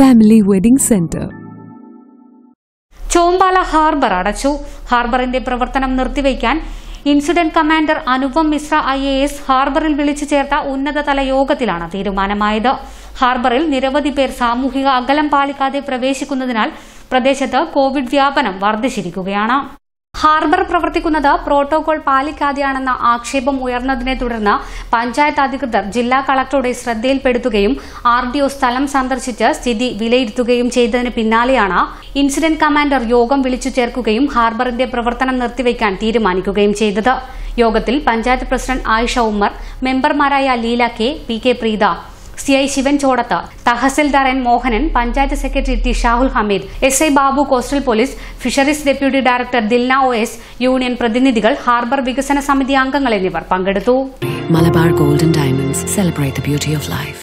Family wedding centre Chombala harbour അടച്ചു. ഹാർബറിന്റെ പ്രവർത്തനം നിർത്തിവെക്കാൻ incident commander Anupam Mishra I A S ഹാർബറിൽ വിളിച്ചു ചേർത്ത ഉന്നതതല യോഗത്തിലാണ് തീരുമാനമായത്. ഹാർബറിൽ നിരവധി പേർ സാമൂഹിക അകലം പാലിക്കാതെ പ്രവേശിക്കുന്നതിനാൽ പ്രദേശത്ത് കോവിഡ് വ്യാപനം വർദ്ധിച്ചിരിക്കുകയാണ്. ഹാർബർ പ്രവർത്തിക്കുന്നത് പ്രോട്ടോകോൾ പാലിക്കാതെയാണെന്ന ആക്ഷേപം ഉയർന്നതിനെ തുടർന്ന് പഞ്ചായത്ത് അധികൃതർ ജില്ലാ കളക്ടറുടെ ശ്രദ്ധയിൽപ്പെടുത്തുകയും ആർ ഡി ഒ സ്ഥലം സന്ദർശിച്ച് സ്ഥിതി വിലയിരുത്തുകയും ചെയ്തതിന് പിന്നാലെയാണ് ഇൻസിഡന്റ് കമാൻഡർ യോഗം വിളിച്ചു ചേർക്കുകയും ഹാർബറിന്റെ പ്രവർത്തനം നിർത്തിവെക്കാൻ തീരുമാനിക്കുകയും ചെയ്തത്. യോഗത്തിൽ പഞ്ചായത്ത് പ്രസിഡന്റ് ആയിഷ ഉമ്മർ മെമ്പർമാരായ Leela K P K Preetha C I Sivan Chodath tahsildar N Mohanan panchayat secretary T Shahul Hameed S I Babu coastal police fisheries deputy director Dilna O S union പ്രതിനിധികൾ harbour വികസന സമിതി അംഗങ്ങൾ എന്നിവർ പങ്കെടുത്തു Malabar golden diamonds celebrate beauty of life.